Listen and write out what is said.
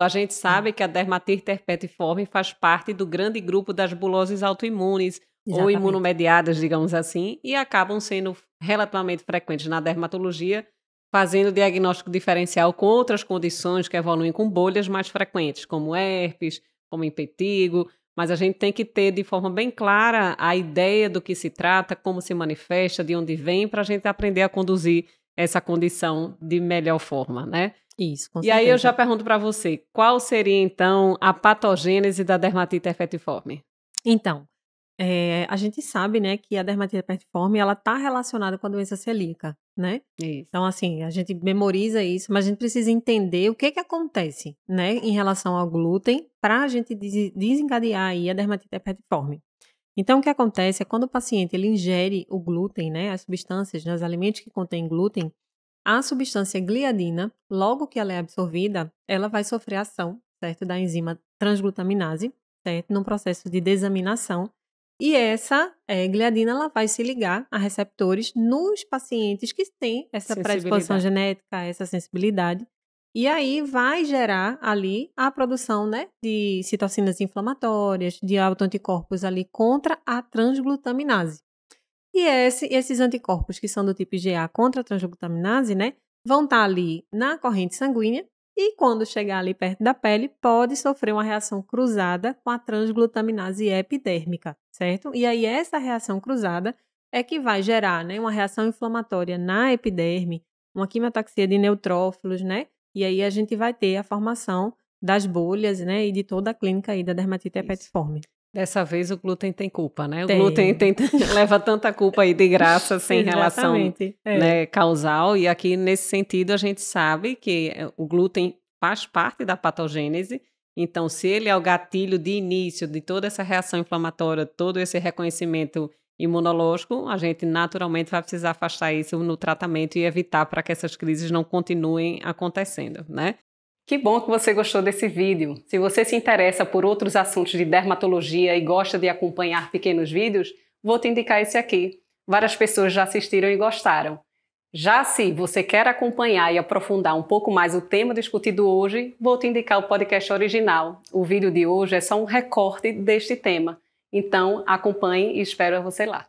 A gente sabe que a dermatite herpetiforme faz parte do grande grupo das buloses autoimunes Exatamente. ou imunomediadas, digamos assim, e acabam sendo relativamente frequentes na dermatologia, fazendo diagnóstico diferencial com outras condições que evoluem com bolhas mais frequentes, como herpes, como impetigo, mas a gente tem que ter de forma bem clara a ideia do que se trata, como se manifesta, de onde vem, para a gente aprender a conduzir essa condição de melhor forma, né? Isso, com E aí eu já pergunto para você, qual seria então a patogênese da dermatite herpetiforme? Então, é, a gente sabe, né, que a dermatite herpetiforme, ela está relacionada com a doença celíaca, né? Isso. Então, assim, a gente memoriza isso, mas a gente precisa entender o que que acontece, né, em relação ao glúten, para a gente desencadear aí a dermatite herpetiforme. Então, o que acontece é quando o paciente ele ingere o glúten, né, as substâncias nos alimentos que contêm glúten, a substância gliadina, logo que ela é absorvida, ela vai sofrer ação, certo, da enzima transglutaminase, certo, num processo de desaminação e essa é, gliadina ela vai se ligar a receptores nos pacientes que têm essa predisposição genética, essa sensibilidade. E aí vai gerar ali a produção né, de citocinas inflamatórias, de autoanticorpos ali contra a transglutaminase. E esse, esses anticorpos que são do tipo IgA contra a transglutaminase, né, vão estar ali na corrente sanguínea e quando chegar ali perto da pele, pode sofrer uma reação cruzada com a transglutaminase epidérmica, certo? E aí essa reação cruzada é que vai gerar, né, uma reação inflamatória na epiderme, uma quimiotaxia de neutrófilos, né? E aí a gente vai ter a formação das bolhas, né, e de toda a clínica aí da dermatite herpetiforme. Dessa vez o glúten tem culpa, né? O tem. glúten tem, leva tanta culpa aí de graça sem relação é. né, causal. E aqui, nesse sentido, a gente sabe que eh, o glúten faz parte da patogênese. Então, se ele é o gatilho de início de toda essa reação inflamatória, todo esse reconhecimento imunológico, a gente naturalmente vai precisar afastar isso no tratamento e evitar para que essas crises não continuem acontecendo, né? Que bom que você gostou desse vídeo. Se você se interessa por outros assuntos de dermatologia e gosta de acompanhar pequenos vídeos, vou te indicar esse aqui. Várias pessoas já assistiram e gostaram. Já se você quer acompanhar e aprofundar um pouco mais o tema discutido hoje, vou te indicar o podcast original. O vídeo de hoje é só um recorte deste tema. Então, acompanhe e espero você lá.